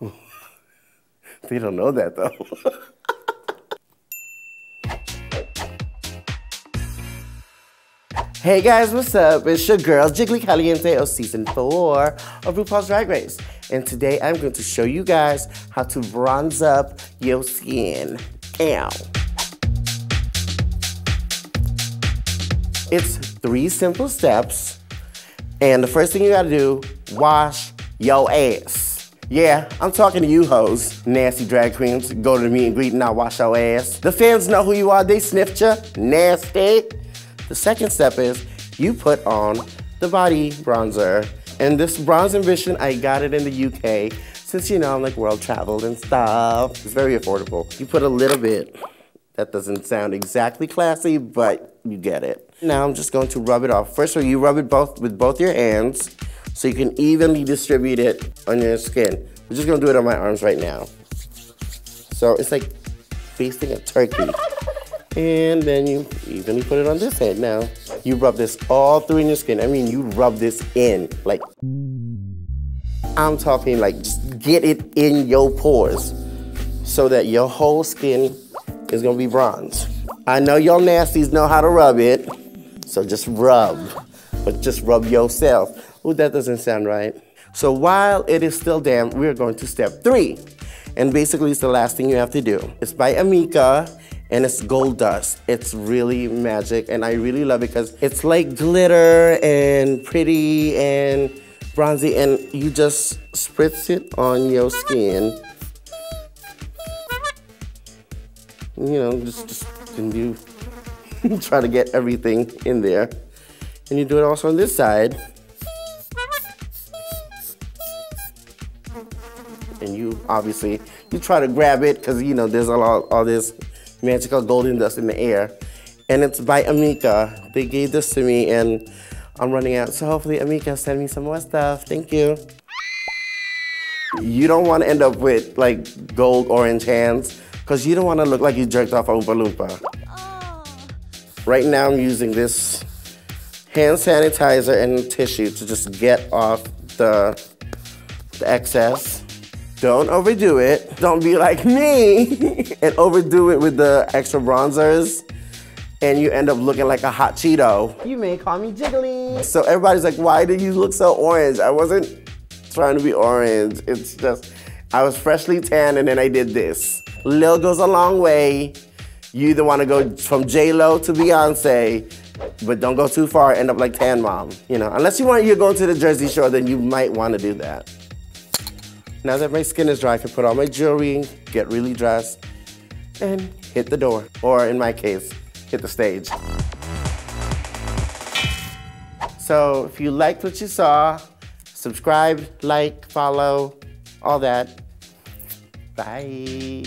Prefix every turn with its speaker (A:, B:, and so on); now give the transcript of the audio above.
A: they don't know that though. Hey guys, what's up? It's your girl, Jiggly Caliente of season four of RuPaul's Drag Race. And today I'm going to show you guys how to bronze up your skin. Ow. It's three simple steps. And the first thing you gotta do, wash your ass. Yeah, I'm talking to you hoes, nasty drag queens. Go to the meet and greet and not wash your ass. The fans know who you are, they sniffed you, nasty. The second step is you put on the body bronzer. And this bronze ambition, I got it in the UK since you know I'm like world traveled and stuff. It's very affordable. You put a little bit. That doesn't sound exactly classy, but you get it. Now I'm just going to rub it off. First of all, you rub it both with both your hands so you can evenly distribute it on your skin. I'm just gonna do it on my arms right now. So it's like basting a turkey. And then you evenly put it on this hand. Now, you rub this all through in your skin. I mean, you rub this in, like, I'm talking like just get it in your pores so that your whole skin is gonna be bronze. I know y'all nasties know how to rub it, so just rub, but just rub yourself. Oh, that doesn't sound right. So while it is still damp, we're going to step three. And basically, it's the last thing you have to do. It's by Amika, and it's gold dust. It's really magic, and I really love it because it's like glitter and pretty and bronzy, and you just spritz it on your skin. You know, just, just and you try to get everything in there. And you do it also on this side. And you obviously, you try to grab it because you know there's a lot, all this magical golden dust in the air. And it's by Amika. They gave this to me and I'm running out. So hopefully Amika send me some more stuff. Thank you. You don't want to end up with like gold orange hands because you don't want to look like you jerked off a Oompa Loompa. Oh. Right now I'm using this hand sanitizer and tissue to just get off the, the excess. Don't overdo it. Don't be like me and overdo it with the extra bronzers and you end up looking like a hot Cheeto. You may call me Jiggly. So everybody's like, why did you look so orange? I wasn't trying to be orange. It's just, I was freshly tan and then I did this. Lil goes a long way. You either want to go from J-Lo to Beyonce, but don't go too far, end up like Tan Mom. You know, unless you want you go to the Jersey Shore, then you might want to do that. Now that my skin is dry, I can put on my jewelry, get really dressed, and hit the door. Or in my case, hit the stage. So if you liked what you saw, subscribe, like, follow, all that. Bye.